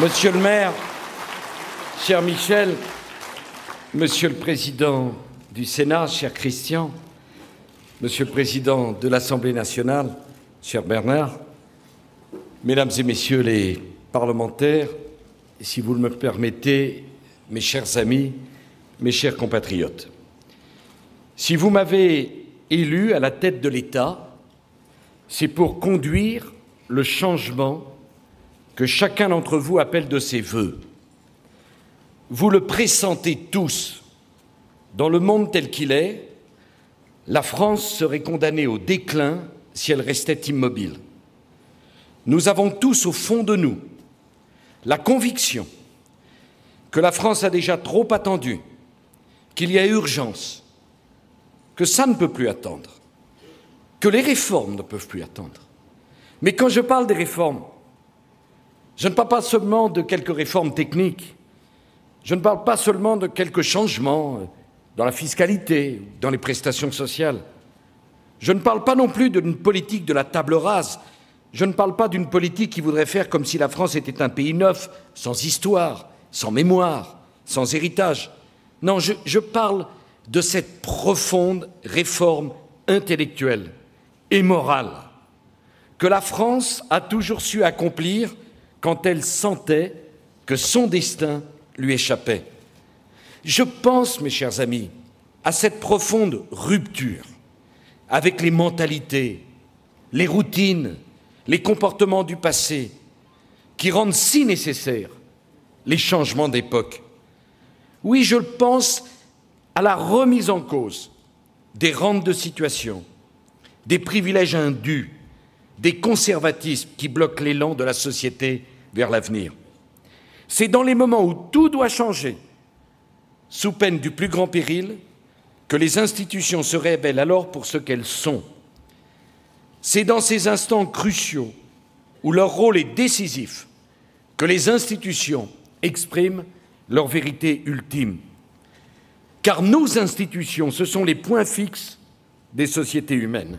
Monsieur le maire, cher Michel, Monsieur le président du Sénat, cher Christian, Monsieur le président de l'Assemblée nationale, cher Bernard, Mesdames et Messieurs les parlementaires, si vous me permettez, mes chers amis, mes chers compatriotes, si vous m'avez élu à la tête de l'État, c'est pour conduire le changement que chacun d'entre vous appelle de ses voeux. Vous le pressentez tous. Dans le monde tel qu'il est, la France serait condamnée au déclin si elle restait immobile. Nous avons tous au fond de nous la conviction que la France a déjà trop attendu, qu'il y a urgence, que ça ne peut plus attendre, que les réformes ne peuvent plus attendre. Mais quand je parle des réformes, je ne parle pas seulement de quelques réformes techniques, je ne parle pas seulement de quelques changements dans la fiscalité, dans les prestations sociales. Je ne parle pas non plus d'une politique de la table rase. Je ne parle pas d'une politique qui voudrait faire comme si la France était un pays neuf, sans histoire, sans mémoire, sans héritage. Non, je, je parle de cette profonde réforme intellectuelle et morale que la France a toujours su accomplir quand elle sentait que son destin lui échappait. Je pense, mes chers amis, à cette profonde rupture avec les mentalités, les routines, les comportements du passé qui rendent si nécessaires les changements d'époque. Oui, je pense à la remise en cause des rentes de situation, des privilèges indus, des conservatismes qui bloquent l'élan de la société vers l'avenir. C'est dans les moments où tout doit changer, sous peine du plus grand péril, que les institutions se révèlent alors pour ce qu'elles sont. C'est dans ces instants cruciaux où leur rôle est décisif que les institutions expriment leur vérité ultime. Car nos institutions, ce sont les points fixes des sociétés humaines.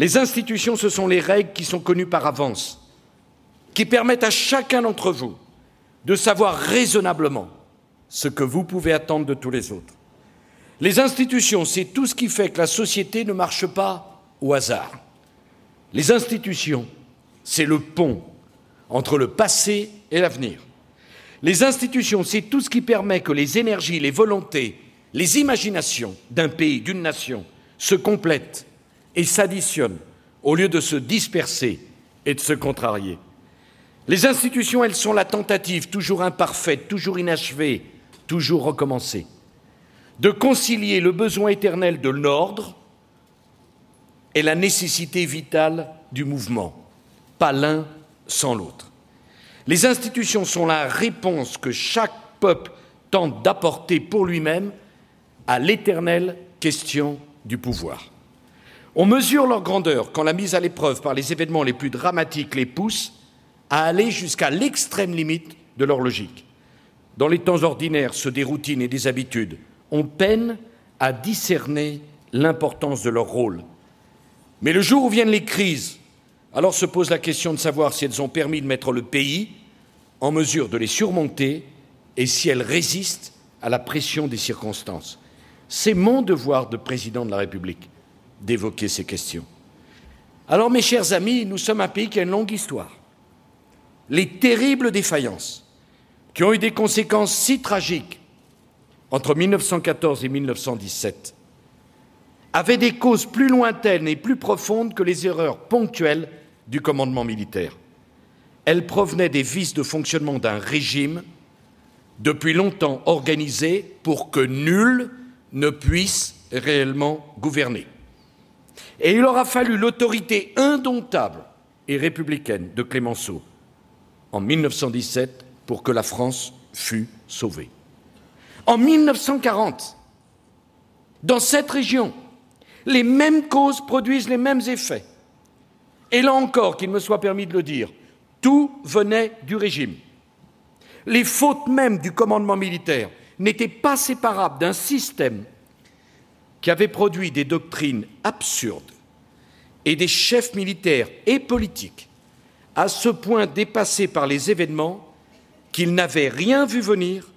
Les institutions, ce sont les règles qui sont connues par avance, qui permettent à chacun d'entre vous de savoir raisonnablement ce que vous pouvez attendre de tous les autres. Les institutions, c'est tout ce qui fait que la société ne marche pas au hasard. Les institutions, c'est le pont entre le passé et l'avenir. Les institutions, c'est tout ce qui permet que les énergies, les volontés, les imaginations d'un pays, d'une nation se complètent et s'additionnent au lieu de se disperser et de se contrarier. Les institutions, elles sont la tentative, toujours imparfaite, toujours inachevée, toujours recommencée, de concilier le besoin éternel de l'ordre et la nécessité vitale du mouvement, pas l'un sans l'autre. Les institutions sont la réponse que chaque peuple tente d'apporter pour lui-même à l'éternelle question du pouvoir. On mesure leur grandeur quand la mise à l'épreuve par les événements les plus dramatiques les pousse à aller jusqu'à l'extrême limite de leur logique. Dans les temps ordinaires, ceux des routines et des habitudes, on peine à discerner l'importance de leur rôle. Mais le jour où viennent les crises, alors se pose la question de savoir si elles ont permis de mettre le pays en mesure de les surmonter et si elles résistent à la pression des circonstances. C'est mon devoir de président de la République d'évoquer ces questions. Alors, mes chers amis, nous sommes un pays qui a une longue histoire. Les terribles défaillances qui ont eu des conséquences si tragiques entre 1914 et 1917 avaient des causes plus lointaines et plus profondes que les erreurs ponctuelles du commandement militaire. Elles provenaient des vices de fonctionnement d'un régime depuis longtemps organisé pour que nul ne puisse réellement gouverner. Et il aura fallu l'autorité indomptable et républicaine de Clémenceau en 1917 pour que la France fût sauvée. En 1940, dans cette région, les mêmes causes produisent les mêmes effets. Et là encore, qu'il me soit permis de le dire, tout venait du régime. Les fautes mêmes du commandement militaire n'étaient pas séparables d'un système qui avait produit des doctrines absurdes et des chefs militaires et politiques à ce point dépassés par les événements qu'il n'avait rien vu venir,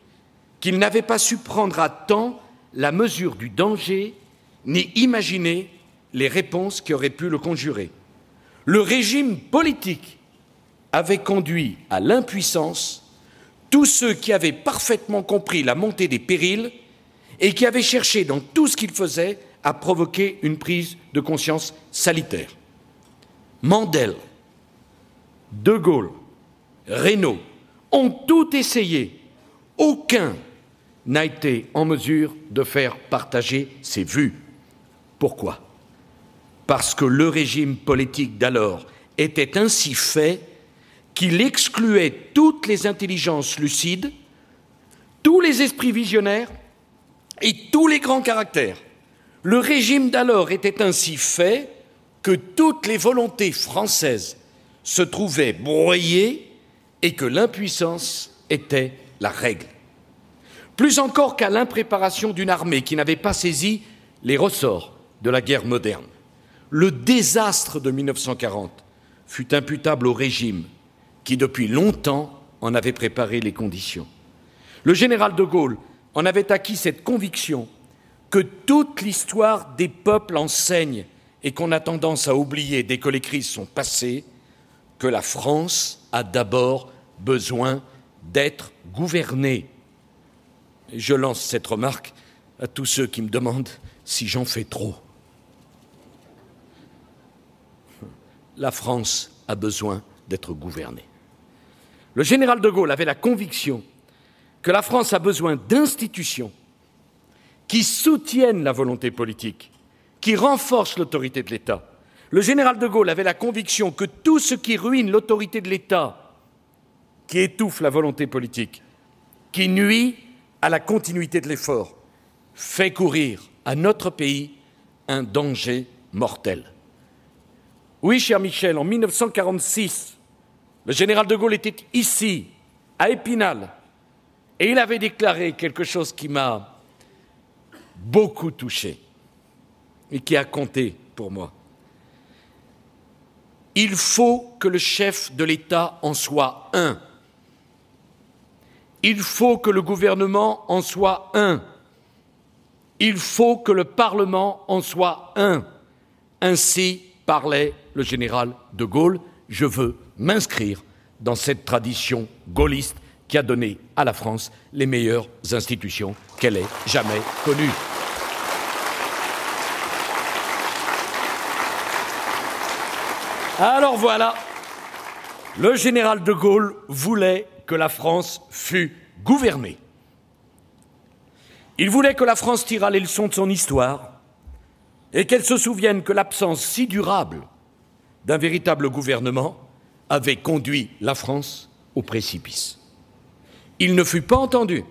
qu'il n'avait pas su prendre à temps la mesure du danger, ni imaginer les réponses qui auraient pu le conjurer. Le régime politique avait conduit à l'impuissance tous ceux qui avaient parfaitement compris la montée des périls et qui avaient cherché dans tout ce qu'ils faisaient à provoquer une prise de conscience salitaire. Mandel, De Gaulle, Reynaud ont tout essayé. Aucun n'a été en mesure de faire partager ses vues. Pourquoi? Parce que le régime politique d'alors était ainsi fait qu'il excluait toutes les intelligences lucides, tous les esprits visionnaires et tous les grands caractères. Le régime d'alors était ainsi fait que toutes les volontés françaises se trouvaient broyées et que l'impuissance était la règle. Plus encore qu'à l'impréparation d'une armée qui n'avait pas saisi les ressorts de la guerre moderne. Le désastre de 1940 fut imputable au régime qui, depuis longtemps, en avait préparé les conditions. Le général de Gaulle en avait acquis cette conviction que toute l'histoire des peuples enseigne et qu'on a tendance à oublier dès que les crises sont passées, que la France a d'abord besoin d'être gouvernée. je lance cette remarque à tous ceux qui me demandent si j'en fais trop. La France a besoin d'être gouvernée. Le général de Gaulle avait la conviction que la France a besoin d'institutions qui soutiennent la volonté politique, qui renforcent l'autorité de l'État. Le général de Gaulle avait la conviction que tout ce qui ruine l'autorité de l'État, qui étouffe la volonté politique, qui nuit à la continuité de l'effort, fait courir à notre pays un danger mortel. Oui, cher Michel, en 1946, le général de Gaulle était ici, à Épinal, et il avait déclaré quelque chose qui m'a beaucoup touché et qui a compté pour moi. Il faut que le chef de l'État en soit un. Il faut que le gouvernement en soit un. Il faut que le Parlement en soit un. Ainsi parlait le général de Gaulle. Je veux m'inscrire dans cette tradition gaulliste qui a donné à la France les meilleures institutions qu'elle ait jamais connues. Alors voilà, le général de Gaulle voulait que la France fût gouvernée. Il voulait que la France tirât les leçons de son histoire et qu'elle se souvienne que l'absence si durable d'un véritable gouvernement avait conduit la France au précipice. Il ne fut pas entendu.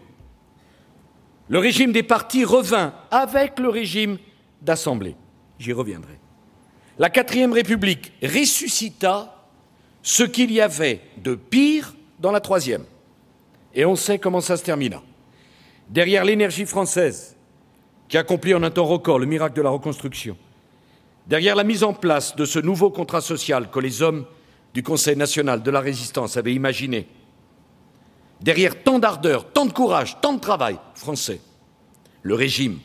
Le régime des partis revint avec le régime d'assemblée. J'y reviendrai. La quatrième République ressuscita ce qu'il y avait de pire dans la troisième. Et on sait comment ça se termina. Derrière l'énergie française, qui accomplit en un temps record le miracle de la reconstruction, derrière la mise en place de ce nouveau contrat social que les hommes du Conseil national de la résistance avaient imaginé, derrière tant d'ardeur, tant de courage, tant de travail français, le régime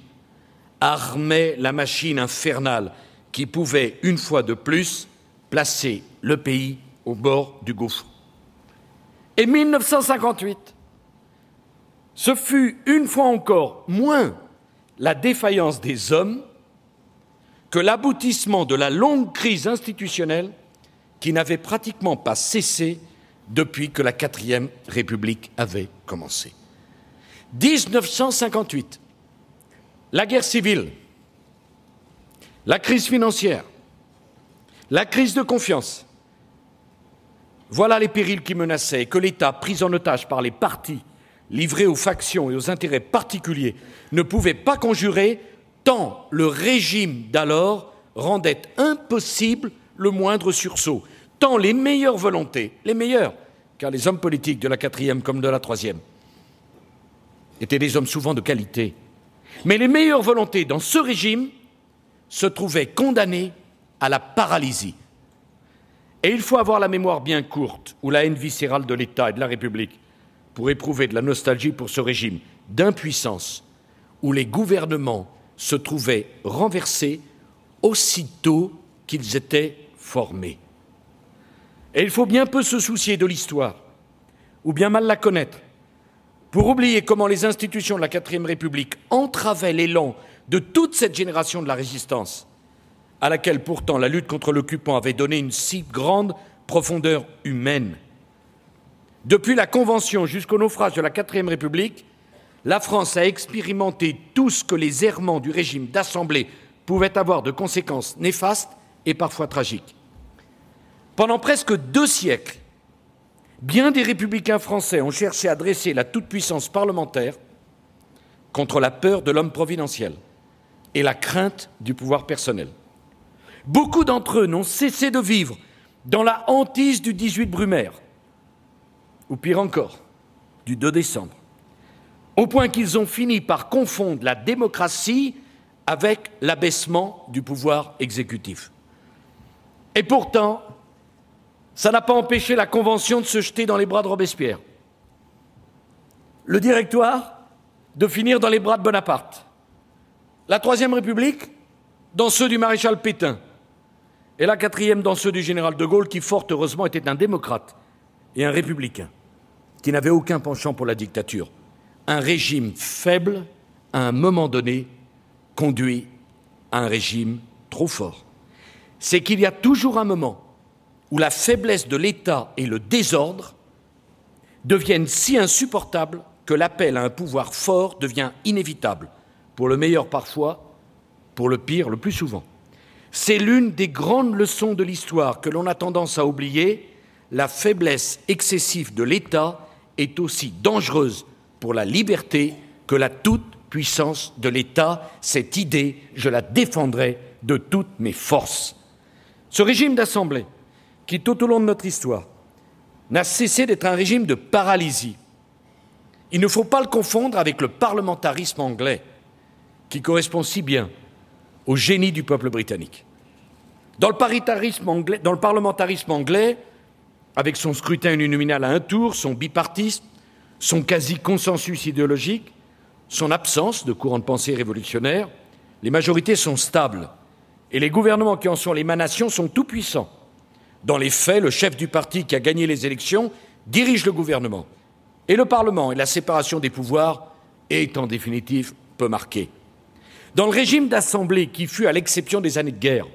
armait la machine infernale qui pouvait, une fois de plus, placer le pays au bord du gouffre. Et 1958, ce fut une fois encore moins la défaillance des hommes que l'aboutissement de la longue crise institutionnelle qui n'avait pratiquement pas cessé depuis que la quatrième République avait commencé. 1958, la guerre civile, la crise financière, la crise de confiance, voilà les périls qui menaçaient et que l'État, pris en otage par les partis, livré aux factions et aux intérêts particuliers, ne pouvait pas conjurer tant le régime d'alors rendait impossible le moindre sursaut, tant les meilleures volontés, les meilleures, car les hommes politiques de la quatrième comme de la troisième étaient des hommes souvent de qualité, mais les meilleures volontés dans ce régime se trouvaient condamnées à la paralysie. Et il faut avoir la mémoire bien courte ou la haine viscérale de l'État et de la République pour éprouver de la nostalgie pour ce régime d'impuissance où les gouvernements se trouvaient renversés aussitôt qu'ils étaient formés. Et il faut bien peu se soucier de l'histoire, ou bien mal la connaître, pour oublier comment les institutions de la quatrième République entravaient l'élan de toute cette génération de la résistance, à laquelle pourtant la lutte contre l'occupant avait donné une si grande profondeur humaine. Depuis la Convention jusqu'au naufrage de la quatrième République, la France a expérimenté tout ce que les errements du régime d'Assemblée pouvaient avoir de conséquences néfastes et parfois tragiques. Pendant presque deux siècles, bien des républicains français ont cherché à dresser la toute-puissance parlementaire contre la peur de l'homme providentiel et la crainte du pouvoir personnel. Beaucoup d'entre eux n'ont cessé de vivre dans la hantise du 18 Brumaire, ou pire encore, du 2 décembre, au point qu'ils ont fini par confondre la démocratie avec l'abaissement du pouvoir exécutif. Et pourtant, ça n'a pas empêché la Convention de se jeter dans les bras de Robespierre, le Directoire de finir dans les bras de Bonaparte, la Troisième République dans ceux du maréchal Pétain, et la quatrième dans ceux du général de Gaulle, qui fort heureusement était un démocrate et un républicain, qui n'avait aucun penchant pour la dictature. Un régime faible, à un moment donné, conduit à un régime trop fort. C'est qu'il y a toujours un moment où la faiblesse de l'État et le désordre deviennent si insupportables que l'appel à un pouvoir fort devient inévitable, pour le meilleur parfois, pour le pire le plus souvent. C'est l'une des grandes leçons de l'histoire que l'on a tendance à oublier. La faiblesse excessive de l'État est aussi dangereuse pour la liberté que la toute-puissance de l'État. Cette idée, je la défendrai de toutes mes forces. Ce régime d'assemblée, qui tout au long de notre histoire n'a cessé d'être un régime de paralysie, il ne faut pas le confondre avec le parlementarisme anglais, qui correspond si bien au génie du peuple britannique. Dans le, parlementarisme anglais, avec son scrutin uninominal à un tour, son bipartisme, son quasi-consensus idéologique, son absence de courant de pensée révolutionnaire, les majorités sont stables et les gouvernements qui en sont l'émanation sont tout-puissants. Dans les faits, le chef du parti qui a gagné les élections dirige le gouvernement et le Parlement et la séparation des pouvoirs est en définitive peu marquée. Dans le régime d'assemblée qui fut à l'exception des années de guerre,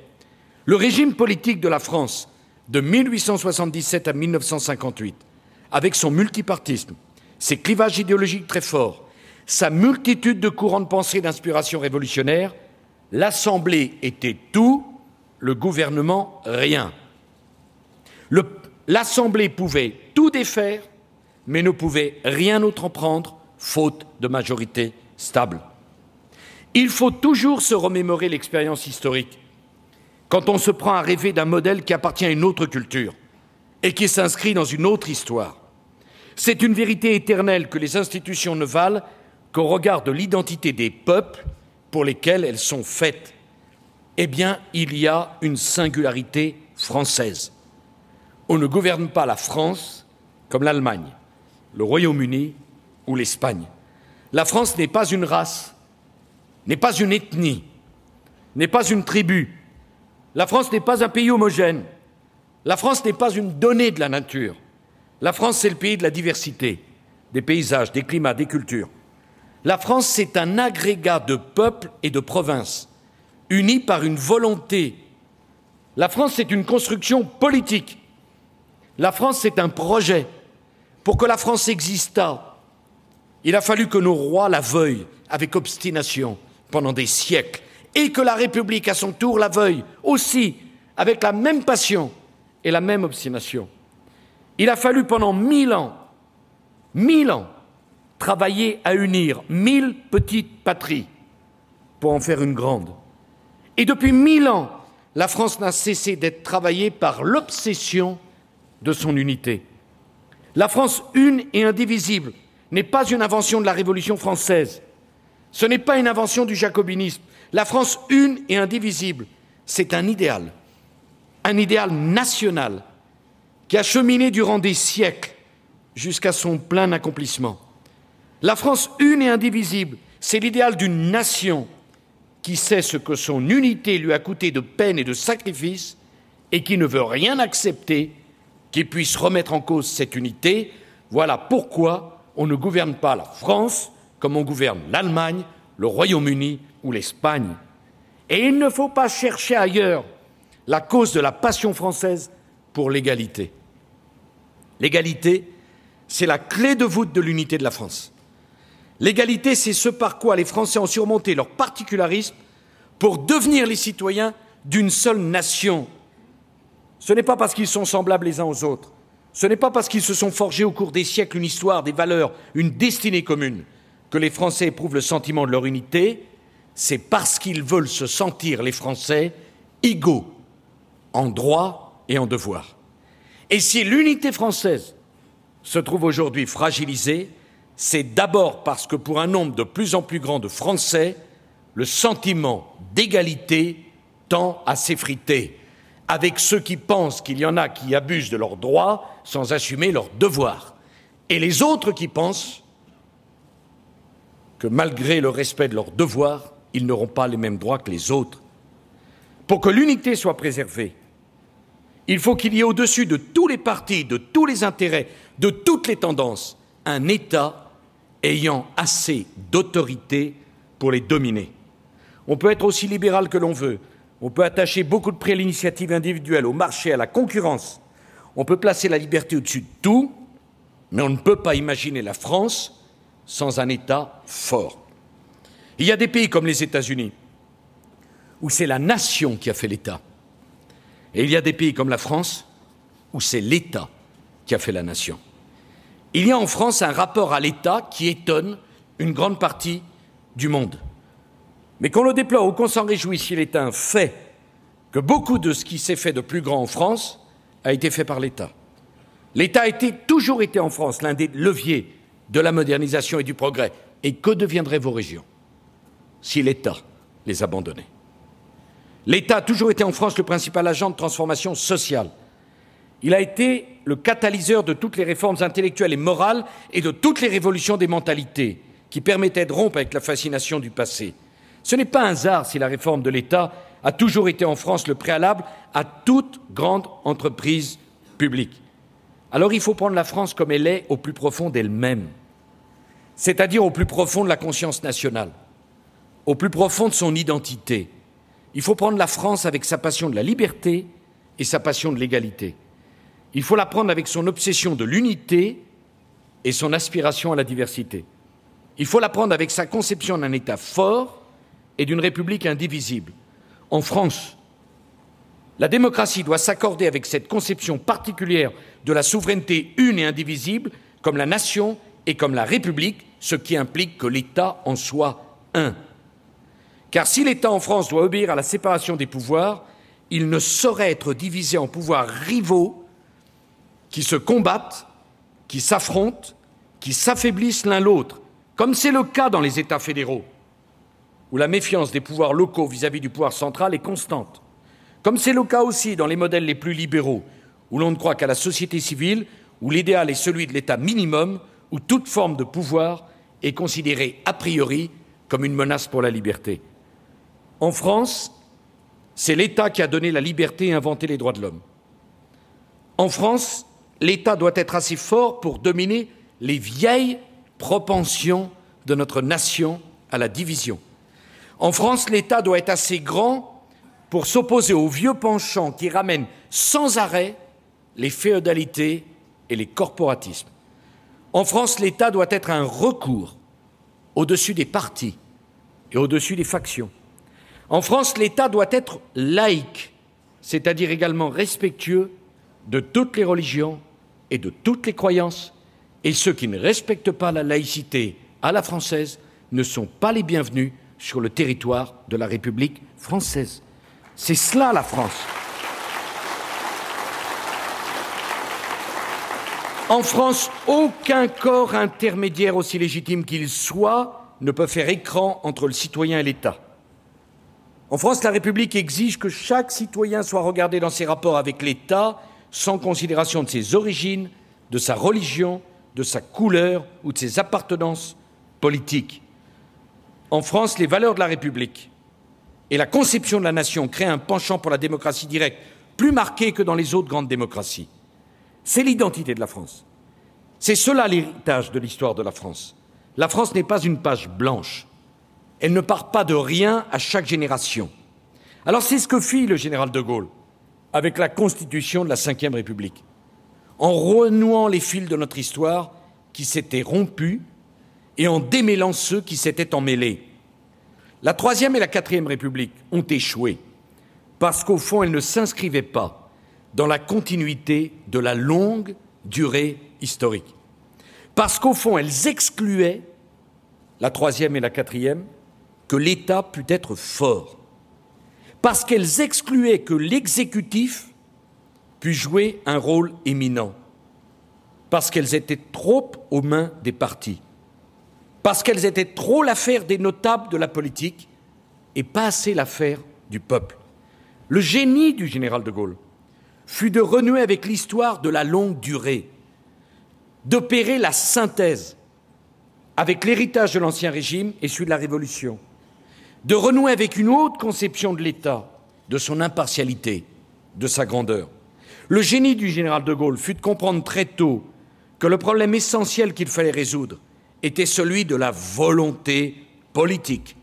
le régime politique de la France de 1877 à 1958, avec son multipartisme, ses clivages idéologiques très forts, sa multitude de courants de pensée d'inspiration révolutionnaire, l'Assemblée était tout, le gouvernement rien. L'Assemblée pouvait tout défaire, mais ne pouvait rien autre en prendre, faute de majorité stable. Il faut toujours se remémorer l'expérience historique quand on se prend à rêver d'un modèle qui appartient à une autre culture et qui s'inscrit dans une autre histoire. C'est une vérité éternelle que les institutions ne valent qu'au regard de l'identité des peuples pour lesquels elles sont faites. Eh bien, il y a une singularité française. On ne gouverne pas la France comme l'Allemagne, le Royaume-Uni ou l'Espagne. La France n'est pas une race, n'est pas une ethnie, n'est pas une tribu. La France n'est pas un pays homogène. La France n'est pas une donnée de la nature. La France, c'est le pays de la diversité, des paysages, des climats, des cultures. La France, c'est un agrégat de peuples et de provinces, unis par une volonté. La France, c'est une construction politique. La France, c'est un projet. Pour que la France existât, il a fallu que nos rois la veuillent avec obstination, pendant des siècles, et que la République, à son tour, la veuille aussi, avec la même passion et la même obstination. Il a fallu pendant mille ans, mille ans, travailler à unir mille petites patries pour en faire une grande. Et depuis mille ans, la France n'a cessé d'être travaillée par l'obsession de son unité. La France une et indivisible n'est pas une invention de la Révolution française. Ce n'est pas une invention du jacobinisme. La France une et indivisible, c'est un idéal, un idéal national qui a cheminé durant des siècles jusqu'à son plein accomplissement. La France une et indivisible, c'est l'idéal d'une nation qui sait ce que son unité lui a coûté de peine et de sacrifice et qui ne veut rien accepter qui puisse remettre en cause cette unité. Voilà pourquoi on ne gouverne pas la France comme on gouverne l'Allemagne, le Royaume-Uni ou l'Espagne. Et il ne faut pas chercher ailleurs la cause de la passion française pour l'égalité. L'égalité, c'est la clé de voûte de l'unité de la France. L'égalité, c'est ce par quoi les Français ont surmonté leur particularisme pour devenir les citoyens d'une seule nation. Ce n'est pas parce qu'ils sont semblables les uns aux autres, ce n'est pas parce qu'ils se sont forgés au cours des siècles une histoire, des valeurs, une destinée commune, que les Français éprouvent le sentiment de leur unité, c'est parce qu'ils veulent se sentir, les Français, égaux en droit et en devoir. Et si l'unité française se trouve aujourd'hui fragilisée, c'est d'abord parce que pour un nombre de plus en plus grand de Français, le sentiment d'égalité tend à s'effriter, avec ceux qui pensent qu'il y en a qui abusent de leurs droits sans assumer leurs devoirs, et les autres qui pensent que malgré le respect de leurs devoirs, ils n'auront pas les mêmes droits que les autres. Pour que l'unité soit préservée, il faut qu'il y ait au-dessus de tous les partis, de tous les intérêts, de toutes les tendances, un État ayant assez d'autorité pour les dominer. On peut être aussi libéral que l'on veut, on peut attacher beaucoup de prix à l'initiative individuelle, au marché, à la concurrence, on peut placer la liberté au-dessus de tout, mais on ne peut pas imaginer la France sans un État fort. Il y a des pays comme les États-Unis où c'est la nation qui a fait l'État. Et il y a des pays comme la France où c'est l'État qui a fait la nation. Il y a en France un rapport à l'État qui étonne une grande partie du monde. Mais qu'on le déploie ou qu'on s'en réjouit s'il est un fait que beaucoup de ce qui s'est fait de plus grand en France a été fait par l'État. L'État a toujours été en France l'un des leviers de la modernisation et du progrès. Et que deviendraient vos régions si l'État les abandonnait? L'État a toujours été en France le principal agent de transformation sociale. Il a été le catalyseur de toutes les réformes intellectuelles et morales et de toutes les révolutions des mentalités qui permettaient de rompre avec la fascination du passé. Ce n'est pas un hasard si la réforme de l'État a toujours été en France le préalable à toute grande entreprise publique. Alors il faut prendre la France comme elle est au plus profond d'elle-même, c'est-à-dire au plus profond de la conscience nationale, au plus profond de son identité. Il faut prendre la France avec sa passion de la liberté et sa passion de l'égalité. Il faut la prendre avec son obsession de l'unité et son aspiration à la diversité. Il faut la prendre avec sa conception d'un État fort et d'une République indivisible. En France, la démocratie doit s'accorder avec cette conception particulière de la souveraineté une et indivisible comme la nation et comme la République, ce qui implique que l'État en soit un. Car si l'État en France doit obéir à la séparation des pouvoirs, il ne saurait être divisé en pouvoirs rivaux qui se combattent, qui s'affrontent, qui s'affaiblissent l'un l'autre, comme c'est le cas dans les États fédéraux, où la méfiance des pouvoirs locaux vis-à-vis du pouvoir central est constante, comme c'est le cas aussi dans les modèles les plus libéraux, où l'on ne croit qu'à la société civile, où l'idéal est celui de l'État minimum, où toute forme de pouvoir est considérée a priori comme une menace pour la liberté. En France, c'est l'État qui a donné la liberté et inventé les droits de l'homme. En France, l'État doit être assez fort pour dominer les vieilles propensions de notre nation à la division. En France, l'État doit être assez grand pour s'opposer aux vieux penchants qui ramènent sans arrêt les féodalités et les corporatismes. En France, l'État doit être un recours au-dessus des partis et au-dessus des factions. En France, l'État doit être laïque, c'est-à-dire également respectueux de toutes les religions et de toutes les croyances, et ceux qui ne respectent pas la laïcité à la française ne sont pas les bienvenus sur le territoire de la République française. C'est cela la France. En France, aucun corps intermédiaire, aussi légitime qu'il soit, ne peut faire écran entre le citoyen et l'État. En France, la République exige que chaque citoyen soit regardé dans ses rapports avec l'État sans considération de ses origines, de sa religion, de sa couleur ou de ses appartenances politiques. En France, les valeurs de la République et la conception de la nation créent un penchant pour la démocratie directe, plus marqué que dans les autres grandes démocraties. C'est l'identité de la France. C'est cela l'héritage de l'histoire de la France. La France n'est pas une page blanche. Elle ne part pas de rien à chaque génération. Alors c'est ce que fit le général de Gaulle avec la constitution de la Ve République, en renouant les fils de notre histoire qui s'étaient rompus et en démêlant ceux qui s'étaient emmêlés. La Troisième et la Quatrième République ont échoué parce qu'au fond, elles ne s'inscrivaient pas dans la continuité de la longue durée historique. Parce qu'au fond, elles excluaient, la Troisième et la Quatrième, que l'État pût être fort parce qu'elles excluaient que l'exécutif puisse jouer un rôle éminent, parce qu'elles étaient trop aux mains des partis, parce qu'elles étaient trop l'affaire des notables de la politique et pas assez l'affaire du peuple. Le génie du général de Gaulle fut de renouer avec l'histoire de la longue durée, d'opérer la synthèse avec l'héritage de l'Ancien Régime et celui de la Révolution, de renouer avec une haute conception de l'État, de son impartialité, de sa grandeur. Le génie du général de Gaulle fut de comprendre très tôt que le problème essentiel qu'il fallait résoudre était celui de la volonté politique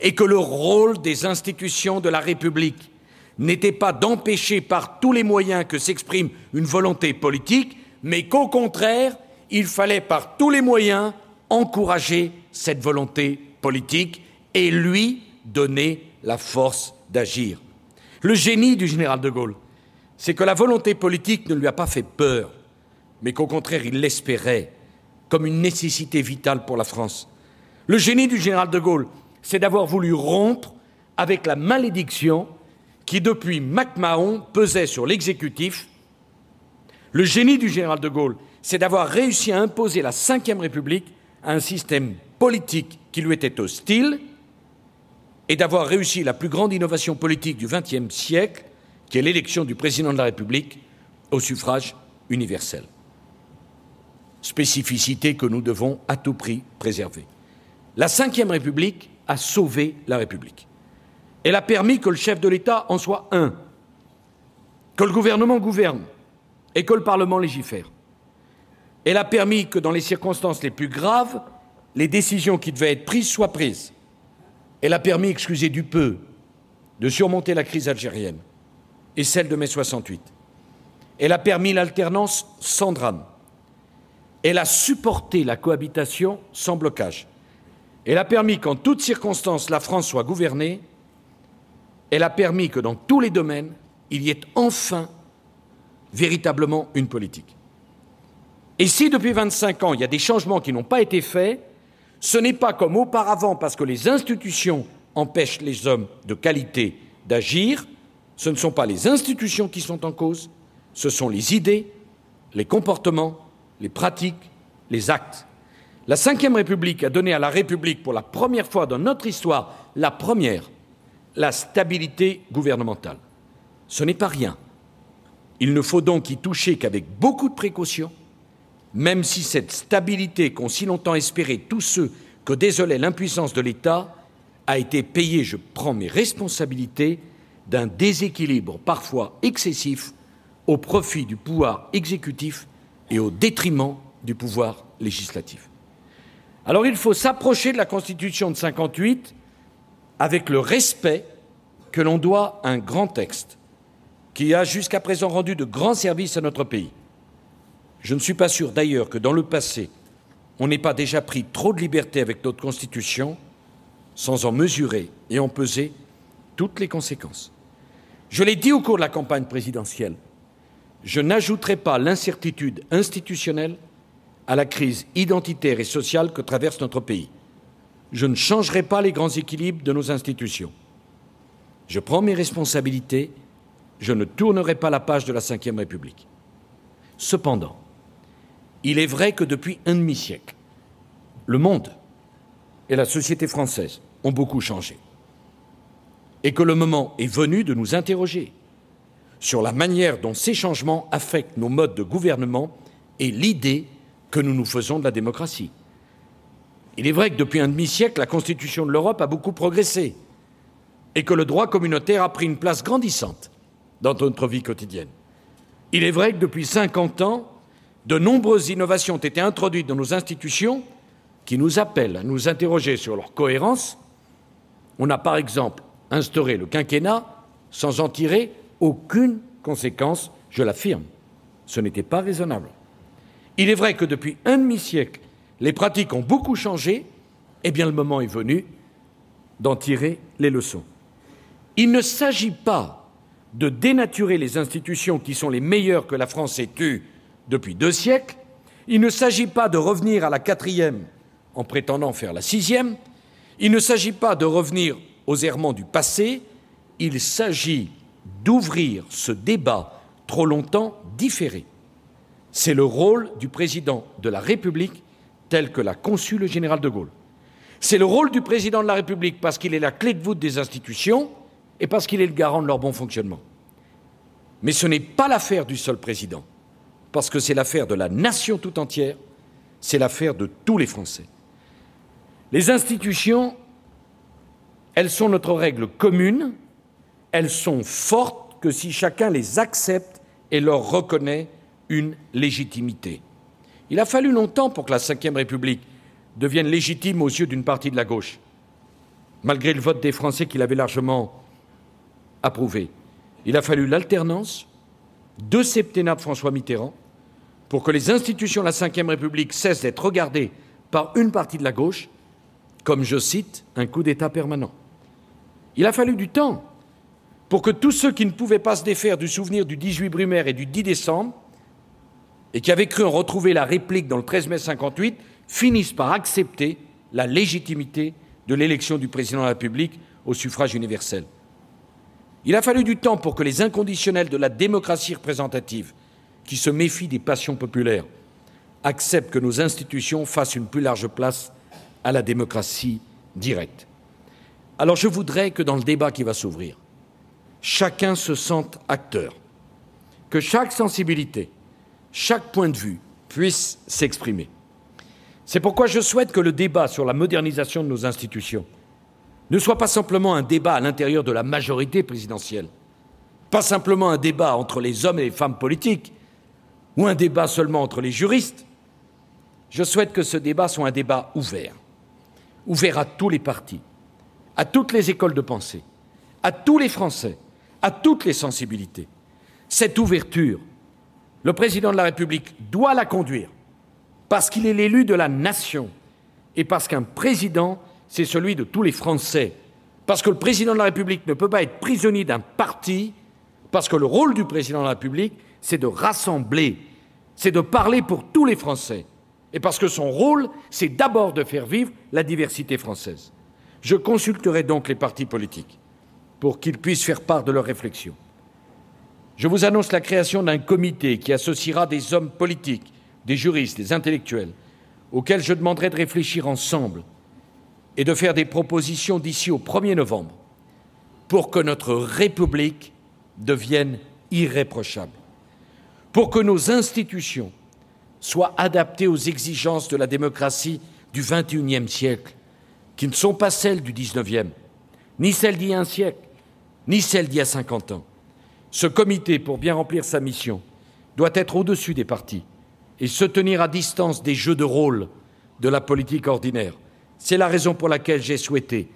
et que le rôle des institutions de la République n'était pas d'empêcher par tous les moyens que s'exprime une volonté politique, mais qu'au contraire, il fallait par tous les moyens encourager cette volonté politique et lui donner la force d'agir. Le génie du général de Gaulle, c'est que la volonté politique ne lui a pas fait peur, mais qu'au contraire, il l'espérait comme une nécessité vitale pour la France. Le génie du général de Gaulle, c'est d'avoir voulu rompre avec la malédiction qui, depuis MacMahon, pesait sur l'exécutif. Le génie du général de Gaulle, c'est d'avoir réussi à imposer la Ve République à un système politique qui lui était hostile, et d'avoir réussi la plus grande innovation politique du XXe siècle, qui est l'élection du président de la République au suffrage universel. Spécificité que nous devons à tout prix préserver. La Ve République a sauvé la République. Elle a permis que le chef de l'État en soit un, que le gouvernement gouverne et que le Parlement légifère. Elle a permis que dans les circonstances les plus graves, les décisions qui devaient être prises soient prises. Elle a permis, excusez du peu, de surmonter la crise algérienne et celle de mai 68. Elle a permis l'alternance sans drame. Elle a supporté la cohabitation sans blocage. Elle a permis qu'en toutes circonstances la France soit gouvernée. Elle a permis que dans tous les domaines, il y ait enfin véritablement une politique. Et si depuis 25 ans, il y a des changements qui n'ont pas été faits, ce n'est pas comme auparavant parce que les institutions empêchent les hommes de qualité d'agir, ce ne sont pas les institutions qui sont en cause, ce sont les idées, les comportements, les pratiques, les actes. La Ve République a donné à la République pour la première fois dans notre histoire, la première, la stabilité gouvernementale. Ce n'est pas rien. Il ne faut donc y toucher qu'avec beaucoup de précautions même si cette stabilité qu'ont si longtemps espéré tous ceux que désolait l'impuissance de l'État a été payée, je prends mes responsabilités, d'un déséquilibre parfois excessif au profit du pouvoir exécutif et au détriment du pouvoir législatif. Alors il faut s'approcher de la Constitution de 58 avec le respect que l'on doit à un grand texte qui a jusqu'à présent rendu de grands services à notre pays. Je ne suis pas sûr d'ailleurs que dans le passé, on n'ait pas déjà pris trop de liberté avec notre Constitution sans en mesurer et en peser toutes les conséquences. Je l'ai dit au cours de la campagne présidentielle, je n'ajouterai pas l'incertitude institutionnelle à la crise identitaire et sociale que traverse notre pays. Je ne changerai pas les grands équilibres de nos institutions. Je prends mes responsabilités, je ne tournerai pas la page de la Ve République. Cependant, il est vrai que depuis un demi-siècle, le monde et la société française ont beaucoup changé. Et que le moment est venu de nous interroger sur la manière dont ces changements affectent nos modes de gouvernement et l'idée que nous nous faisons de la démocratie. Il est vrai que depuis un demi-siècle, la Constitution de l'Europe a beaucoup progressé et que le droit communautaire a pris une place grandissante dans notre vie quotidienne. Il est vrai que depuis 50 ans, de nombreuses innovations ont été introduites dans nos institutions qui nous appellent à nous interroger sur leur cohérence. On a par exemple instauré le quinquennat sans en tirer aucune conséquence, je l'affirme. Ce n'était pas raisonnable. Il est vrai que depuis un demi-siècle, les pratiques ont beaucoup changé, eh bien le moment est venu d'en tirer les leçons. Il ne s'agit pas de dénaturer les institutions qui sont les meilleures que la France ait eues depuis deux siècles, il ne s'agit pas de revenir à la quatrième en prétendant faire la sixième, il ne s'agit pas de revenir aux errements du passé, il s'agit d'ouvrir ce débat trop longtemps différé. C'est le rôle du président de la République tel que l'a conçu le général de Gaulle. C'est le rôle du président de la République parce qu'il est la clé de voûte des institutions et parce qu'il est le garant de leur bon fonctionnement. Mais ce n'est pas l'affaire du seul président, parce que c'est l'affaire de la nation tout entière, c'est l'affaire de tous les Français. Les institutions, elles sont notre règle commune, elles sont fortes que si chacun les accepte et leur reconnaît une légitimité. Il a fallu longtemps pour que la Ve République devienne légitime aux yeux d'une partie de la gauche, malgré le vote des Français qui l'avaient largement approuvé. Il a fallu l'alternance, deux septennats de François Mitterrand, pour que les institutions de la Ve République cessent d'être regardées par une partie de la gauche comme, je cite, un coup d'État permanent. Il a fallu du temps pour que tous ceux qui ne pouvaient pas se défaire du souvenir du 18 Brumaire et du 10 décembre, et qui avaient cru en retrouver la réplique dans le 13 mai 58, finissent par accepter la légitimité de l'élection du président de la République au suffrage universel. Il a fallu du temps pour que les inconditionnels de la démocratie représentative, qui se méfient des passions populaires, acceptent que nos institutions fassent une plus large place à la démocratie directe. Alors je voudrais que dans le débat qui va s'ouvrir, chacun se sente acteur, que chaque sensibilité, chaque point de vue puisse s'exprimer. C'est pourquoi je souhaite que le débat sur la modernisation de nos institutions ne soit pas simplement un débat à l'intérieur de la majorité présidentielle, pas simplement un débat entre les hommes et les femmes politiques, ou un débat seulement entre les juristes. Je souhaite que ce débat soit un débat ouvert, ouvert à tous les partis, à toutes les écoles de pensée, à tous les Français, à toutes les sensibilités. Cette ouverture, le président de la République doit la conduire, parce qu'il est l'élu de la nation et parce qu'un président c'est celui de tous les Français. Parce que le président de la République ne peut pas être prisonnier d'un parti, parce que le rôle du président de la République, c'est de rassembler, c'est de parler pour tous les Français. Et parce que son rôle, c'est d'abord de faire vivre la diversité française. Je consulterai donc les partis politiques pour qu'ils puissent faire part de leurs réflexions. Je vous annonce la création d'un comité qui associera des hommes politiques, des juristes, des intellectuels, auxquels je demanderai de réfléchir ensemble et de faire des propositions d'ici au 1er novembre pour que notre République devienne irréprochable, pour que nos institutions soient adaptées aux exigences de la démocratie du XXIe siècle, qui ne sont pas celles du XIXe, ni celles d'il y a un siècle, ni celles d'il y a 50 ans. Ce comité, pour bien remplir sa mission, doit être au-dessus des partis et se tenir à distance des jeux de rôle de la politique ordinaire c'est la raison pour laquelle j'ai souhaité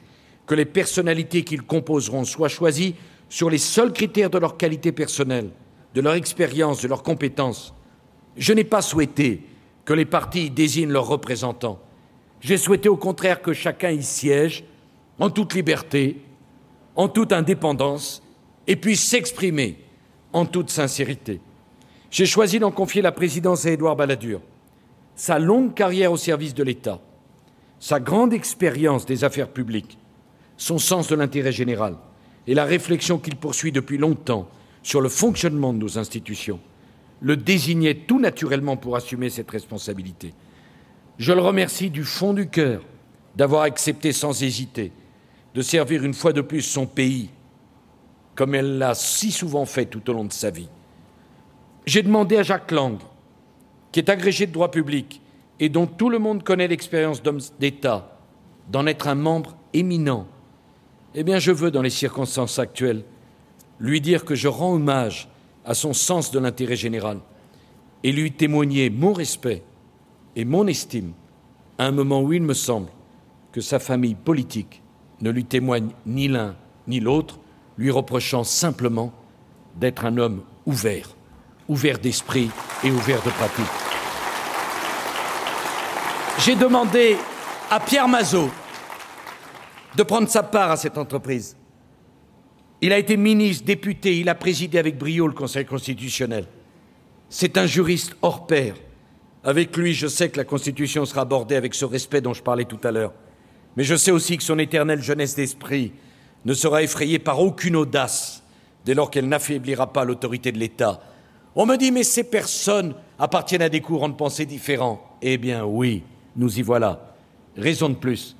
que les personnalités qu'ils composeront soient choisies sur les seuls critères de leur qualité personnelle, de leur expérience, de leurs compétences. Je n'ai pas souhaité que les partis désignent leurs représentants. J'ai souhaité au contraire que chacun y siège en toute liberté, en toute indépendance, et puisse s'exprimer en toute sincérité. J'ai choisi d'en confier la présidence à Édouard Balladur. Sa longue carrière au service de l'État, sa grande expérience des affaires publiques, son sens de l'intérêt général et la réflexion qu'il poursuit depuis longtemps sur le fonctionnement de nos institutions le désignaient tout naturellement pour assumer cette responsabilité. Je le remercie du fond du cœur d'avoir accepté sans hésiter de servir une fois de plus son pays, comme elle l'a si souvent fait tout au long de sa vie. J'ai demandé à Jacques Lang, qui est agrégé de droit public et dont tout le monde connaît l'expérience d'homme d'État, d'en être un membre éminent, eh bien je veux, dans les circonstances actuelles, lui dire que je rends hommage à son sens de l'intérêt général et lui témoigner mon respect et mon estime à un moment où il me semble que sa famille politique ne lui témoigne ni l'un ni l'autre, lui reprochant simplement d'être un homme ouvert, ouvert d'esprit et ouvert de pratique. J'ai demandé à Pierre Mazot de prendre sa part à cette entreprise. Il a été ministre, député, il a présidé avec brio le Conseil constitutionnel. C'est un juriste hors pair. Avec lui, je sais que la Constitution sera abordée avec ce respect dont je parlais tout à l'heure. Mais je sais aussi que son éternelle jeunesse d'esprit ne sera effrayée par aucune audace dès lors qu'elle n'affaiblira pas l'autorité de l'État. On me dit, mais ces personnes appartiennent à des courants de pensée différents. Eh bien oui, nous y voilà. Raison de plus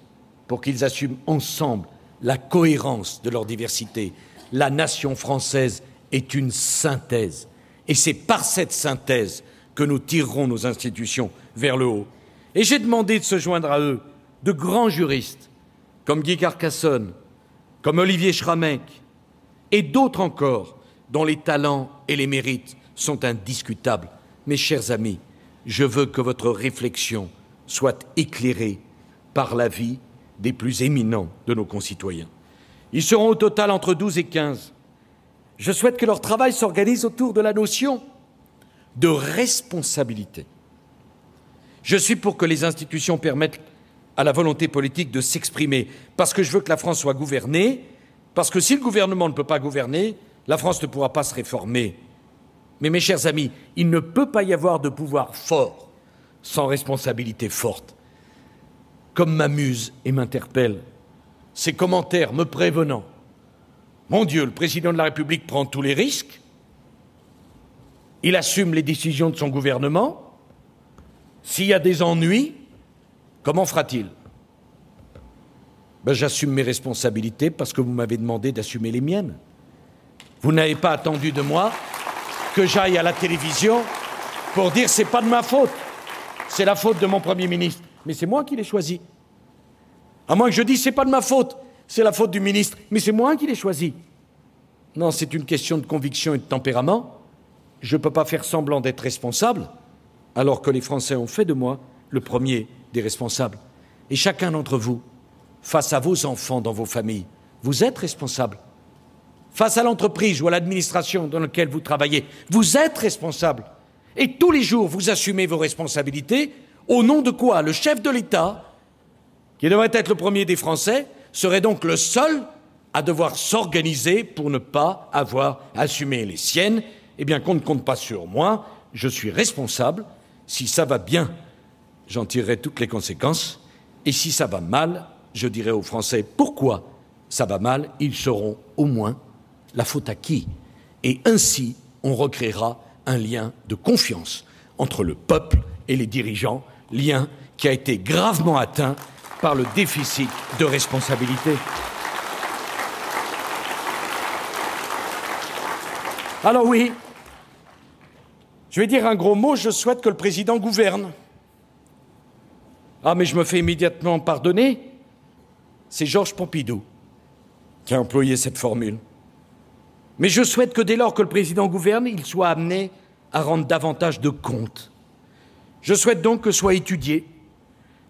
pour qu'ils assument ensemble la cohérence de leur diversité. La nation française est une synthèse. Et c'est par cette synthèse que nous tirerons nos institutions vers le haut. Et j'ai demandé de se joindre à eux de grands juristes, comme Guy Carcassonne, comme Olivier Schramek, et d'autres encore, dont les talents et les mérites sont indiscutables. Mes chers amis, je veux que votre réflexion soit éclairée par la vie des plus éminents de nos concitoyens. Ils seront au total entre 12 et 15. Je souhaite que leur travail s'organise autour de la notion de responsabilité. Je suis pour que les institutions permettent à la volonté politique de s'exprimer, parce que je veux que la France soit gouvernée, parce que si le gouvernement ne peut pas gouverner, la France ne pourra pas se réformer. Mais mes chers amis, il ne peut pas y avoir de pouvoir fort sans responsabilité forte comme m'amuse et m'interpelle ces commentaires me prévenant. Mon Dieu, le président de la République prend tous les risques, il assume les décisions de son gouvernement, s'il y a des ennuis, comment fera-t-il? Ben, J'assume mes responsabilités parce que vous m'avez demandé d'assumer les miennes. Vous n'avez pas attendu de moi que j'aille à la télévision pour dire c'est pas de ma faute, c'est la faute de mon Premier ministre mais c'est moi qui l'ai choisi. À moins que je dise, c'est pas de ma faute, c'est la faute du ministre, mais c'est moi qui l'ai choisi. Non, c'est une question de conviction et de tempérament. Je ne peux pas faire semblant d'être responsable, alors que les Français ont fait de moi le premier des responsables. Et chacun d'entre vous, face à vos enfants dans vos familles, vous êtes responsable. Face à l'entreprise ou à l'administration dans laquelle vous travaillez, vous êtes responsable. Et tous les jours, vous assumez vos responsabilités au nom de quoi? Le chef de l'État, qui devrait être le premier des Français, serait donc le seul à devoir s'organiser pour ne pas avoir assumé les siennes Eh bien, qu'on ne compte pas sur moi, je suis responsable. Si ça va bien, j'en tirerai toutes les conséquences. Et si ça va mal, je dirai aux Français pourquoi ça va mal. Ils sauront au moins la faute à qui. Et ainsi, on recréera un lien de confiance entre le peuple et les dirigeants lien qui a été gravement atteint par le déficit de responsabilité. Alors oui, je vais dire un gros mot, je souhaite que le président gouverne. Ah, mais je me fais immédiatement pardonner. C'est Georges Pompidou qui a employé cette formule. Mais je souhaite que dès lors que le président gouverne, il soit amené à rendre davantage de comptes je souhaite donc que soit étudiée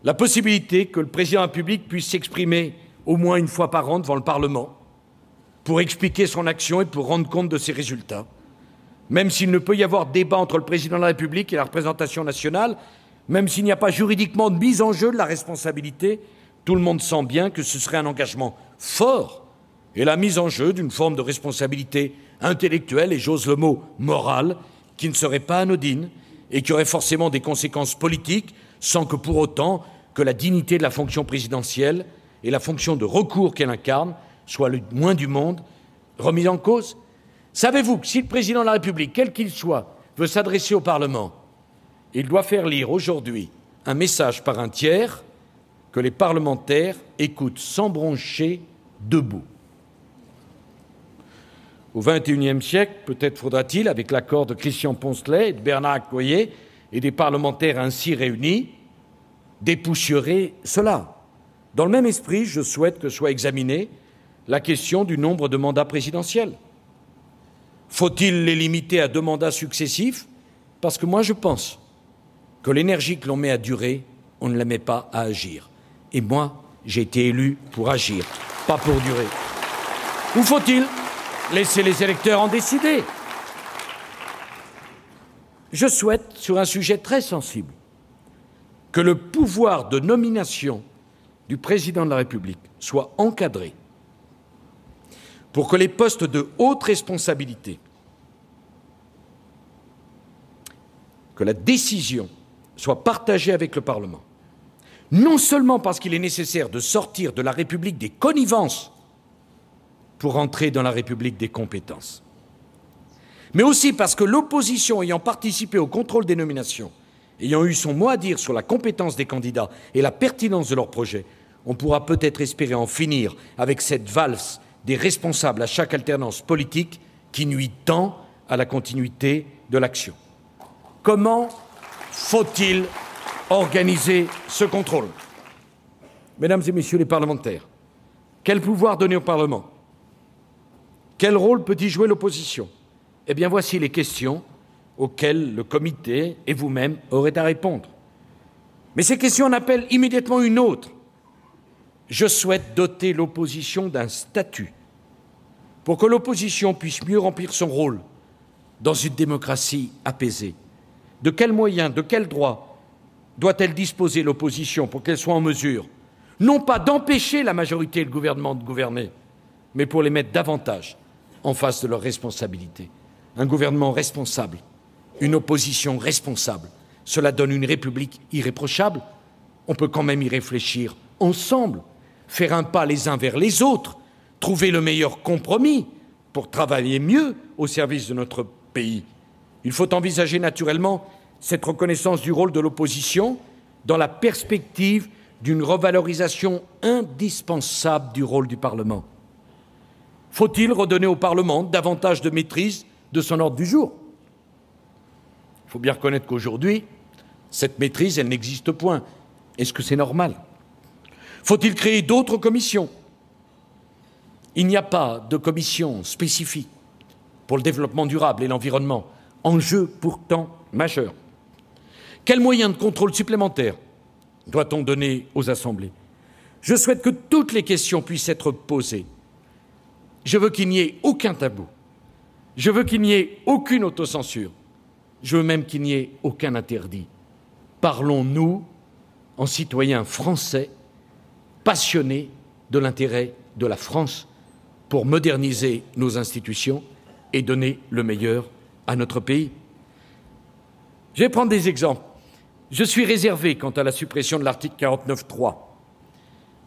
la possibilité que le président de la République puisse s'exprimer au moins une fois par an devant le Parlement pour expliquer son action et pour rendre compte de ses résultats. Même s'il ne peut y avoir débat entre le président de la République et la représentation nationale, même s'il n'y a pas juridiquement de mise en jeu de la responsabilité, tout le monde sent bien que ce serait un engagement fort et la mise en jeu d'une forme de responsabilité intellectuelle et j'ose le mot morale qui ne serait pas anodine et qui aurait forcément des conséquences politiques, sans que pour autant que la dignité de la fonction présidentielle et la fonction de recours qu'elle incarne soient le moins du monde remis en cause. Savez-vous que si le président de la République, quel qu'il soit, veut s'adresser au Parlement, il doit faire lire aujourd'hui un message par un tiers que les parlementaires écoutent sans broncher debout au XXIe siècle, peut-être faudra-t-il, avec l'accord de Christian Poncelet et de Bernard Accoyer et des parlementaires ainsi réunis, dépoussiérer cela. Dans le même esprit, je souhaite que soit examinée la question du nombre de mandats présidentiels. Faut-il les limiter à deux mandats successifs? Parce que moi, je pense que l'énergie que l'on met à durer, on ne la met pas à agir. Et moi, j'ai été élu pour agir, pas pour durer. Ou faut-il laisser les électeurs en décider? Je souhaite, sur un sujet très sensible, que le pouvoir de nomination du président de la République soit encadré pour que les postes de haute responsabilité, que la décision soit partagée avec le Parlement, non seulement parce qu'il est nécessaire de sortir de la République des connivences pour entrer dans la République des compétences, mais aussi parce que l'opposition ayant participé au contrôle des nominations, ayant eu son mot à dire sur la compétence des candidats et la pertinence de leur projet, on pourra peut-être espérer en finir avec cette valse des responsables à chaque alternance politique qui nuit tant à la continuité de l'action. Comment faut-il organiser ce contrôle? Mesdames et Messieurs les parlementaires, quel pouvoir donner au Parlement? Quel rôle peut-y jouer l'opposition? Eh bien, voici les questions auxquelles le comité et vous-même aurez à répondre. Mais ces questions en appellent immédiatement une autre. Je souhaite doter l'opposition d'un statut pour que l'opposition puisse mieux remplir son rôle dans une démocratie apaisée. De quels moyens, de quels droits doit-elle disposer l'opposition pour qu'elle soit en mesure, non pas d'empêcher la majorité et le gouvernement de gouverner, mais pour les mettre davantage en face de leurs responsabilités? Un gouvernement responsable, une opposition responsable, cela donne une république irréprochable. On peut quand même y réfléchir ensemble faire un pas les uns vers les autres, trouver le meilleur compromis pour travailler mieux au service de notre pays. Il faut envisager naturellement cette reconnaissance du rôle de l'opposition dans la perspective d'une revalorisation indispensable du rôle du Parlement. Faut-il redonner au Parlement davantage de maîtrise de son ordre du jour? Il faut bien reconnaître qu'aujourd'hui, cette maîtrise, elle n'existe point. Est-ce que c'est normal? Faut-il créer d'autres commissions? Il n'y a pas de commission spécifique pour le développement durable et l'environnement, enjeu pourtant majeur. Quels moyens de contrôle supplémentaires doit-on donner aux assemblées? Je souhaite que toutes les questions puissent être posées. Je veux qu'il n'y ait aucun tabou. Je veux qu'il n'y ait aucune autocensure. Je veux même qu'il n'y ait aucun interdit. Parlons-nous en citoyens français passionné de l'intérêt de la France pour moderniser nos institutions et donner le meilleur à notre pays. Je vais prendre des exemples. Je suis réservé quant à la suppression de l'article 49.3,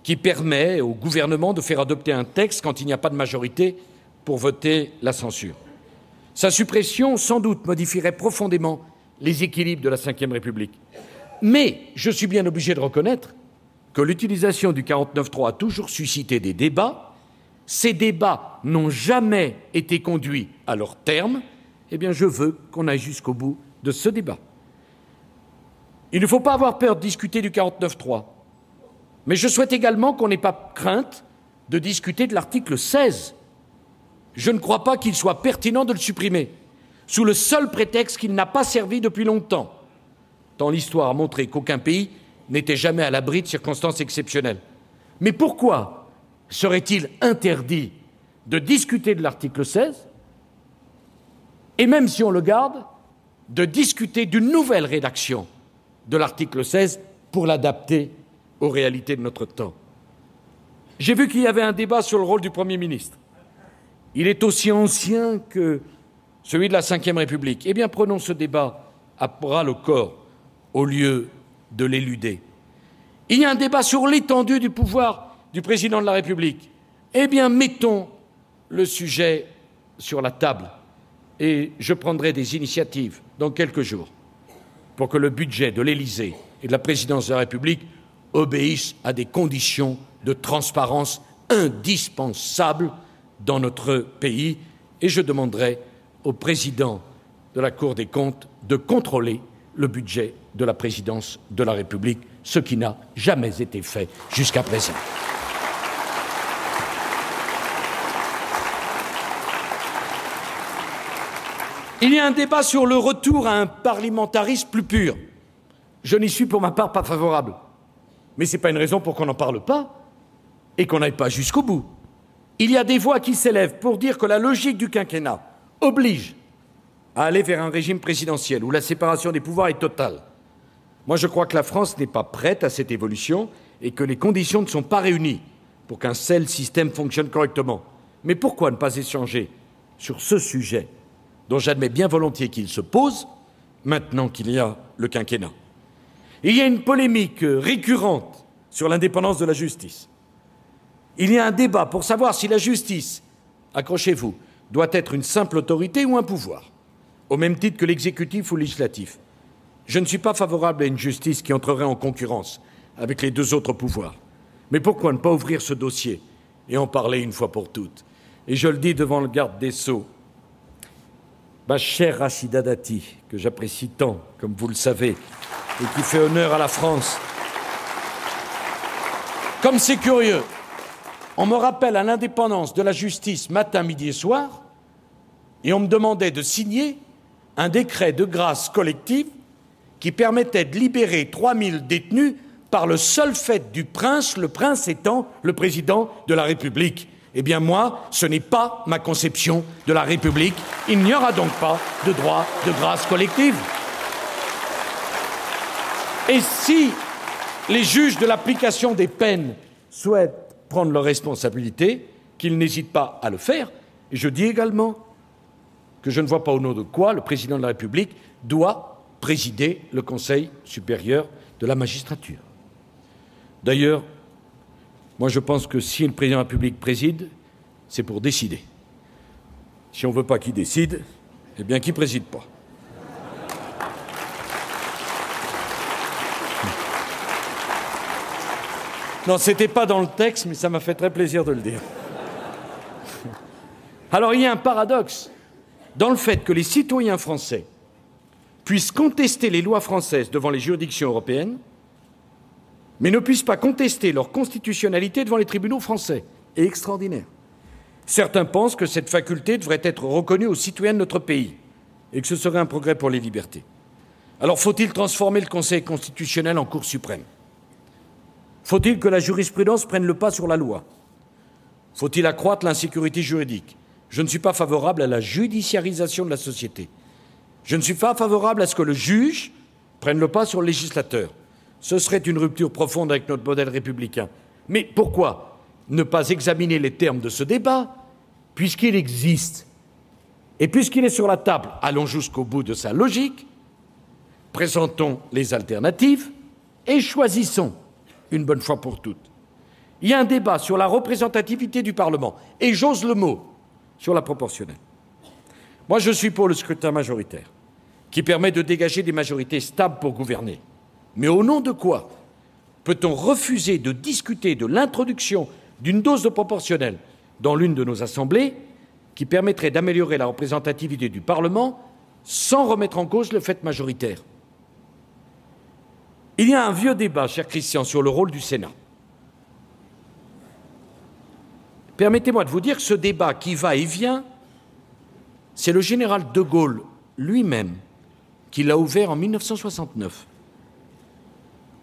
qui permet au gouvernement de faire adopter un texte quand il n'y a pas de majorité pour voter la censure. Sa suppression, sans doute, modifierait profondément les équilibres de la Ve République. Mais je suis bien obligé de reconnaître que l'utilisation du 49.3 a toujours suscité des débats, ces débats n'ont jamais été conduits à leur terme, eh bien je veux qu'on aille jusqu'au bout de ce débat. Il ne faut pas avoir peur de discuter du 49.3, mais je souhaite également qu'on n'ait pas crainte de discuter de l'article 16. Je ne crois pas qu'il soit pertinent de le supprimer, sous le seul prétexte qu'il n'a pas servi depuis longtemps, tant l'histoire a montré qu'aucun pays n'était jamais à l'abri de circonstances exceptionnelles. Mais pourquoi serait-il interdit de discuter de l'article 16 et même si on le garde, de discuter d'une nouvelle rédaction de l'article 16 pour l'adapter aux réalités de notre temps. J'ai vu qu'il y avait un débat sur le rôle du Premier ministre. Il est aussi ancien que celui de la Ve République. Eh bien, prenons ce débat à bras le corps au lieu de l'éluder. Il y a un débat sur l'étendue du pouvoir du président de la République. Eh bien, mettons le sujet sur la table et je prendrai des initiatives dans quelques jours pour que le budget de l'Élysée et de la présidence de la République obéisse à des conditions de transparence indispensables dans notre pays et je demanderai au président de la Cour des comptes de contrôler le budget de la présidence de la République, ce qui n'a jamais été fait jusqu'à présent. Il y a un débat sur le retour à un parlementarisme plus pur. Je n'y suis pour ma part pas favorable. Mais ce n'est pas une raison pour qu'on n'en parle pas et qu'on n'aille pas jusqu'au bout. Il y a des voix qui s'élèvent pour dire que la logique du quinquennat oblige à aller vers un régime présidentiel où la séparation des pouvoirs est totale. Moi, je crois que la France n'est pas prête à cette évolution et que les conditions ne sont pas réunies pour qu'un tel système fonctionne correctement. Mais pourquoi ne pas échanger sur ce sujet dont j'admets bien volontiers qu'il se pose maintenant qu'il y a le quinquennat. Il y a une polémique récurrente sur l'indépendance de la justice. Il y a un débat pour savoir si la justice, accrochez-vous, doit être une simple autorité ou un pouvoir, au même titre que l'exécutif ou le législatif. Je ne suis pas favorable à une justice qui entrerait en concurrence avec les deux autres pouvoirs. Mais pourquoi ne pas ouvrir ce dossier et en parler une fois pour toutes? Et je le dis devant le garde des Sceaux, ma chère Rachida Dati, que j'apprécie tant, comme vous le savez, et qui fait honneur à la France. Comme c'est curieux, on me rappelle à l'indépendance de la justice matin, midi et soir, et on me demandait de signer un décret de grâce collective qui permettait de libérer 3000 détenus par le seul fait du prince, le prince étant le président de la République. Eh bien moi, ce n'est pas ma conception de la République. Il n'y aura donc pas de droit de grâce collective. Et si les juges de l'application des peines souhaitent prendre leurs responsabilités, qu'ils n'hésitent pas à le faire, et je dis également que je ne vois pas au nom de quoi le président de la République doit présider le Conseil supérieur de la magistrature. D'ailleurs, moi, je pense que si le président de la République préside, c'est pour décider. Si on ne veut pas qu'il décide, eh bien, qu'il ne préside pas. Non, ce n'était pas dans le texte, mais ça m'a fait très plaisir de le dire. Alors, il y a un paradoxe dans le fait que les citoyens français puissent contester les lois françaises devant les juridictions européennes mais ne puissent pas contester leur constitutionnalité devant les tribunaux français. Et extraordinaire. Certains pensent que cette faculté devrait être reconnue aux citoyens de notre pays et que ce serait un progrès pour les libertés. Alors faut-il transformer le Conseil constitutionnel en Cour suprême? Faut-il que la jurisprudence prenne le pas sur la loi? Faut-il accroître l'insécurité juridique? Je ne suis pas favorable à la judiciarisation de la société. Je ne suis pas favorable à ce que le juge prenne le pas sur le législateur. Ce serait une rupture profonde avec notre modèle républicain. Mais pourquoi ne pas examiner les termes de ce débat, puisqu'il existe Et puisqu'il est sur la table, allons jusqu'au bout de sa logique, présentons les alternatives et choisissons une bonne fois pour toutes. Il y a un débat sur la représentativité du Parlement, et j'ose le mot, sur la proportionnelle. Moi, je suis pour le scrutin majoritaire, qui permet de dégager des majorités stables pour gouverner. Mais au nom de quoi peut-on refuser de discuter de l'introduction d'une dose de proportionnelle dans l'une de nos assemblées qui permettrait d'améliorer la représentativité du Parlement sans remettre en cause le fait majoritaire? Il y a un vieux débat, cher Christian, sur le rôle du Sénat. Permettez-moi de vous dire que ce débat qui va et vient, c'est le général de Gaulle lui-même qui l'a ouvert en 1969.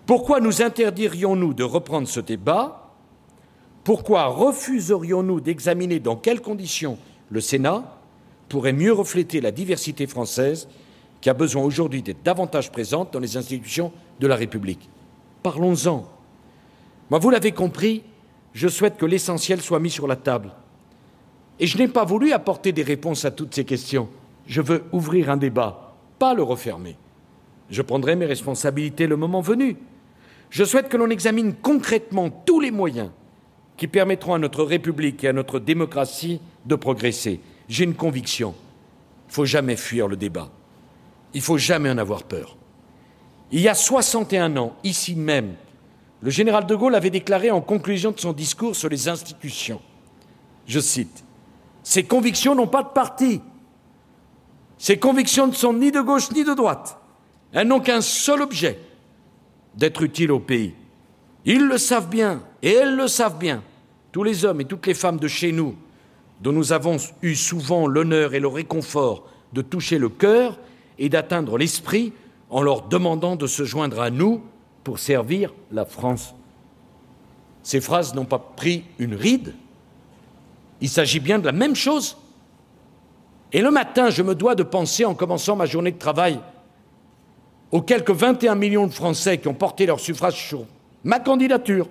Pourquoi nous interdirions-nous de reprendre ce débat? Pourquoi refuserions-nous d'examiner dans quelles conditions le Sénat pourrait mieux refléter la diversité française qui a besoin aujourd'hui d'être davantage présente dans les institutions de la République? Parlons-en. Moi, vous l'avez compris, je souhaite que l'essentiel soit mis sur la table. Et je n'ai pas voulu apporter des réponses à toutes ces questions. Je veux ouvrir un débat, pas le refermer. Je prendrai mes responsabilités le moment venu. Je souhaite que l'on examine concrètement tous les moyens qui permettront à notre République et à notre démocratie de progresser. J'ai une conviction. Il ne faut jamais fuir le débat. Il ne faut jamais en avoir peur. Il y a 61 ans, ici même, le général de Gaulle avait déclaré en conclusion de son discours sur les institutions, je cite, Ces convictions n'ont pas de parti. Ces convictions ne sont ni de gauche ni de droite. Elles n'ont qu'un seul objet, d'être utiles au pays. Ils le savent bien, et elles le savent bien, tous les hommes et toutes les femmes de chez nous, dont nous avons eu souvent l'honneur et le réconfort de toucher le cœur et d'atteindre l'esprit en leur demandant de se joindre à nous pour servir la France. Ces phrases n'ont pas pris une ride. Il s'agit bien de la même chose. Et le matin, je me dois de penser, en commençant ma journée de travail, aux quelques 21 millions de Français qui ont porté leur suffrage sur ma candidature.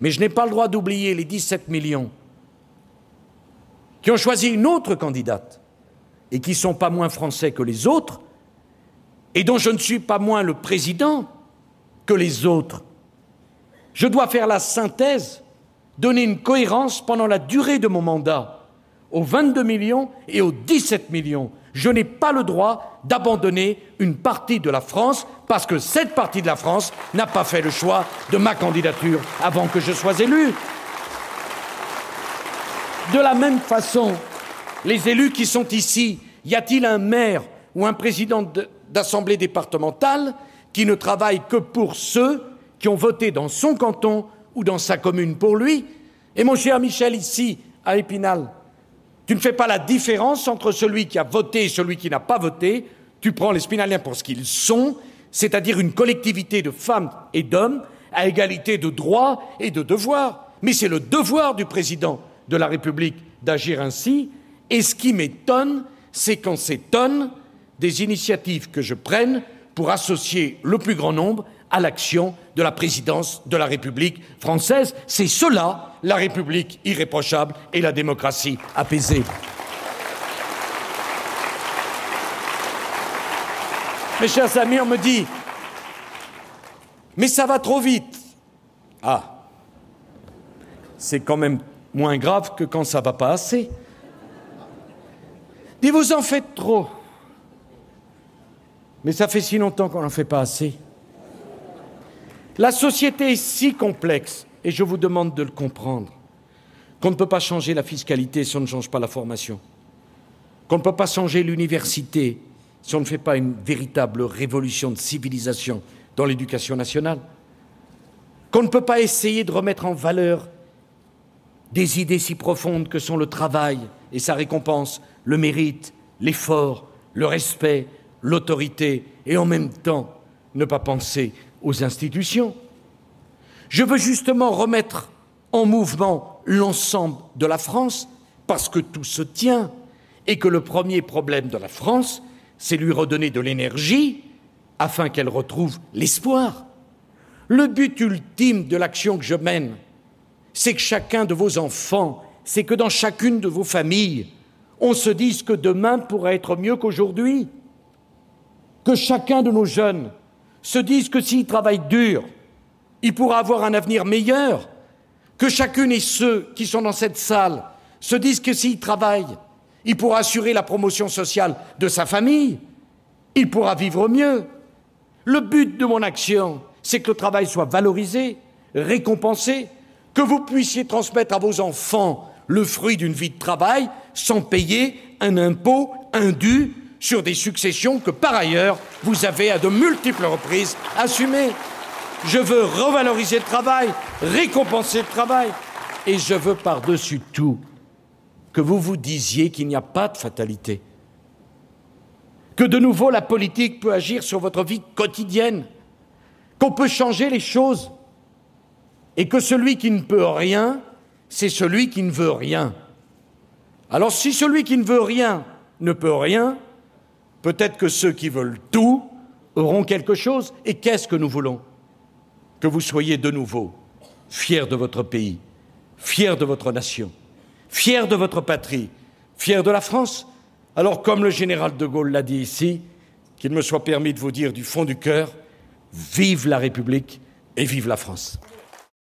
Mais je n'ai pas le droit d'oublier les 17 millions qui ont choisi une autre candidate et qui ne sont pas moins français que les autres, et dont je ne suis pas moins le président que les autres. Je dois faire la synthèse, donner une cohérence pendant la durée de mon mandat aux 22 millions et aux 17 millions. Je n'ai pas le droit d'abandonner une partie de la France parce que cette partie de la France n'a pas fait le choix de ma candidature avant que je sois élu. De la même façon, les élus qui sont ici, y a-t-il un maire ou un président d'assemblée départementale qui ne travaille que pour ceux qui ont voté dans son canton ou dans sa commune pour lui? Et mon cher Michel, ici, à Épinal, tu ne fais pas la différence entre celui qui a voté et celui qui n'a pas voté, tu prends les Spinaliens pour ce qu'ils sont, c'est-à-dire une collectivité de femmes et d'hommes à égalité de droits et de devoirs. Mais c'est le devoir du président de la République d'agir ainsi, et ce qui m'étonne, c'est qu'on s'étonne des initiatives que je prenne pour associer le plus grand nombre à l'action de la présidence de la République française. C'est cela, la République irréprochable et la démocratie apaisée. Mes chers amis, on me dit, mais ça va trop vite. Ah, c'est quand même moins grave que quand ça va pas assez. Dis, vous en faites trop. Mais ça fait si longtemps qu'on n'en fait pas assez. La société est si complexe, et je vous demande de le comprendre, qu'on ne peut pas changer la fiscalité si on ne change pas la formation, qu'on ne peut pas changer l'université si on ne fait pas une véritable révolution de civilisation dans l'éducation nationale, qu'on ne peut pas essayer de remettre en valeur des idées si profondes que sont le travail et sa récompense, le mérite, l'effort, le respect, l'autorité, et en même temps ne pas penser aux institutions. Je veux justement remettre en mouvement l'ensemble de la France parce que tout se tient et que le premier problème de la France, c'est lui redonner de l'énergie afin qu'elle retrouve l'espoir. Le but ultime de l'action que je mène, c'est que chacun de vos enfants, c'est que dans chacune de vos familles, on se dise que demain pourrait être mieux qu'aujourd'hui, que chacun de nos jeunes se dise que s'il travaille dur, il pourra avoir un avenir meilleur, que chacune et ceux qui sont dans cette salle se disent que s'il travaille, il pourra assurer la promotion sociale de sa famille, il pourra vivre mieux. Le but de mon action, c'est que le travail soit valorisé, récompensé, que vous puissiez transmettre à vos enfants le fruit d'une vie de travail sans payer un impôt indu sur des successions que par ailleurs vous avez à de multiples reprises assumées. Je veux revaloriser le travail, récompenser le travail, et je veux par-dessus tout que vous vous disiez qu'il n'y a pas de fatalité, que de nouveau la politique peut agir sur votre vie quotidienne, qu'on peut changer les choses, et que celui qui ne peut rien, c'est celui qui ne veut rien. Alors si celui qui ne veut rien ne peut rien, peut-être que ceux qui veulent tout auront quelque chose. Et qu'est-ce que nous voulons? Que vous soyez de nouveau fiers de votre pays, fiers de votre nation fier de votre patrie, fier de la France. Alors, comme le général de Gaulle l'a dit ici, qu'il me soit permis de vous dire du fond du cœur, vive la République et vive la France.